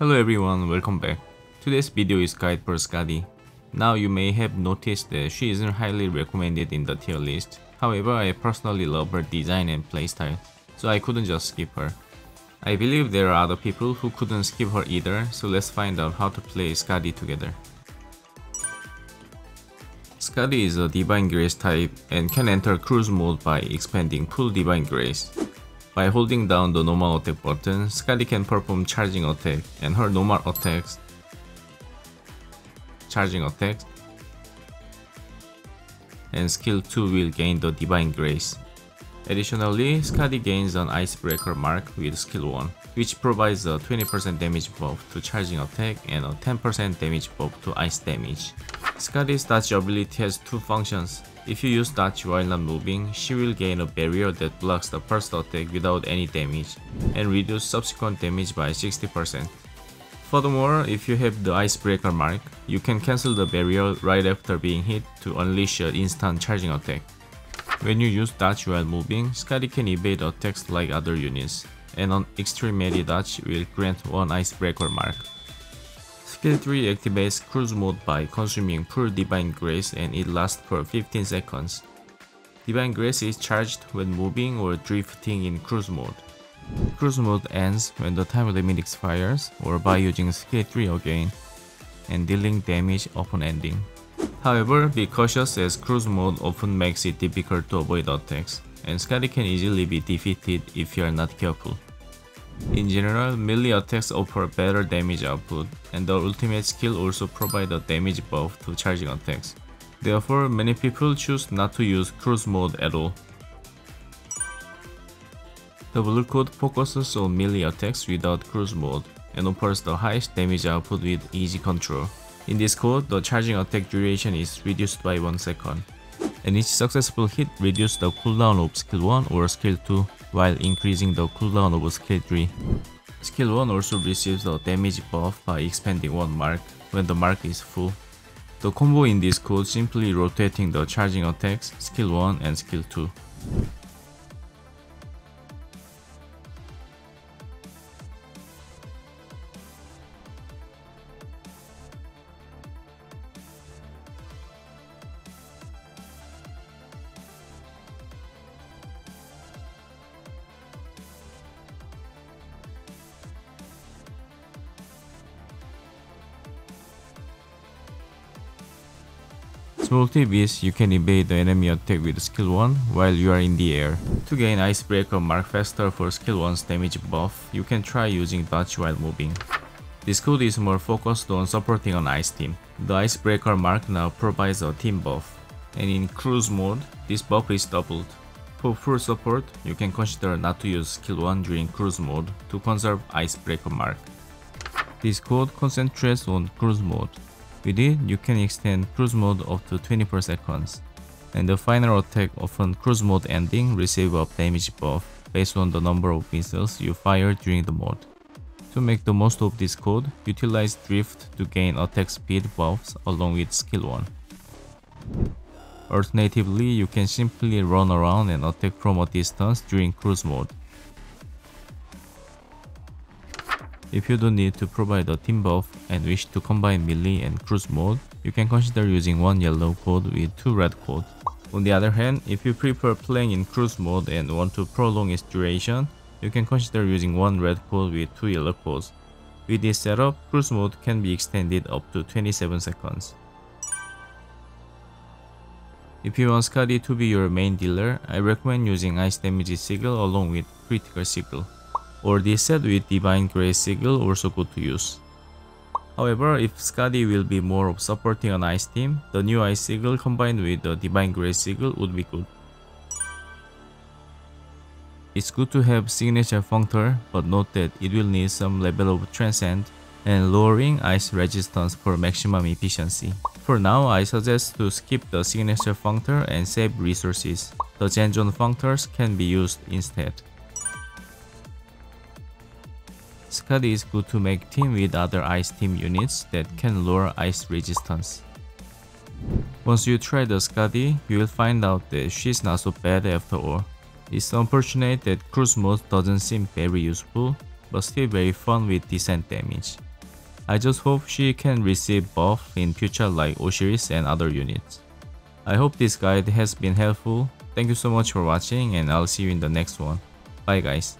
Hello everyone, welcome back. Today's video is guide for Skadi. Now you may have noticed that she isn't highly recommended in the tier list. However, I personally love her design and playstyle, so I couldn't just skip her. I believe there are other people who couldn't skip her either, so let's find out how to play Skadi together. Skadi is a Divine Grace type and can enter cruise mode by expanding full Divine Grace. By holding down the normal attack button, Skadi can perform charging attack and her normal attacks, charging attacks, and skill 2 will gain the Divine Grace. Additionally, Skadi gains an Icebreaker mark with skill 1, which provides a 20% damage buff to charging attack and a 10% damage buff to ice damage. Skadi's dodge ability has two functions, if you use dodge while not moving, she will gain a barrier that blocks the first attack without any damage, and reduce subsequent damage by 60%. Furthermore, if you have the Icebreaker mark, you can cancel the barrier right after being hit to unleash an instant charging attack. When you use dodge while moving, Skadi can evade attacks like other units, and an extreme melee dodge will grant one Icebreaker mark. Skill 3 activates cruise mode by consuming full Divine Grace and it lasts for 15 seconds. Divine Grace is charged when moving or drifting in cruise mode. Cruise mode ends when the time limit expires or by using skill 3 again and dealing damage upon ending. However, be cautious as cruise mode often makes it difficult to avoid attacks, and Skadi can easily be defeated if you are not careful. In general, melee attacks offer better damage output, and the ultimate skill also provides a damage buff to charging attacks. Therefore, many people choose not to use cruise mode at all. The blue code focuses on melee attacks without cruise mode, and offers the highest damage output with easy control. In this code, the charging attack duration is reduced by 1 second, and each successful hit reduces the cooldown of skill 1 or skill 2 while increasing the cooldown of skill 3. Skill 1 also receives a damage buff by expanding one mark when the mark is full. The combo in this code simply rotating the charging attacks, skill 1 and skill 2. Small tip is you can evade the enemy attack with skill 1 while you are in the air. To gain Icebreaker mark faster for skill 1's damage buff, you can try using dodge while moving. This code is more focused on supporting an ice team. The Icebreaker mark now provides a team buff, and in cruise mode, this buff is doubled. For full support, you can consider not to use skill 1 during cruise mode to conserve Icebreaker mark. This code concentrates on cruise mode, with it, you can extend cruise mode up to 20 per seconds, and the final attack upon cruise mode ending receive a damage buff based on the number of missiles you fire during the mode. To make the most of this code, utilize drift to gain attack speed buffs along with skill 1. Alternatively, you can simply run around and attack from a distance during cruise mode. If you don't need to provide a team buff and wish to combine melee and cruise mode, you can consider using one yellow code with two red codes. On the other hand, if you prefer playing in cruise mode and want to prolong its duration, you can consider using one red code with two yellow codes. With this setup, cruise mode can be extended up to 27 seconds. If you want Skadi to be your main dealer, I recommend using Ice Damage Sigil along with Critical Sigil or this set with Divine Grace Sigil also good to use. However, if Skadi will be more of supporting an ice team, the new ice sigil combined with the Divine Grace sigil would be good. It's good to have signature functor, but note that it will need some level of transcend and lowering ice resistance for maximum efficiency. For now, I suggest to skip the signature functor and save resources. The Genjon functors can be used instead. Skadi is good to make team with other ice team units that can lower ice resistance. Once you try the Skadi, you will find out that she's not so bad after all. It's unfortunate that cruise mode doesn't seem very useful, but still very fun with decent damage. I just hope she can receive buff in future like Osiris and other units. I hope this guide has been helpful. Thank you so much for watching and I'll see you in the next one. Bye guys.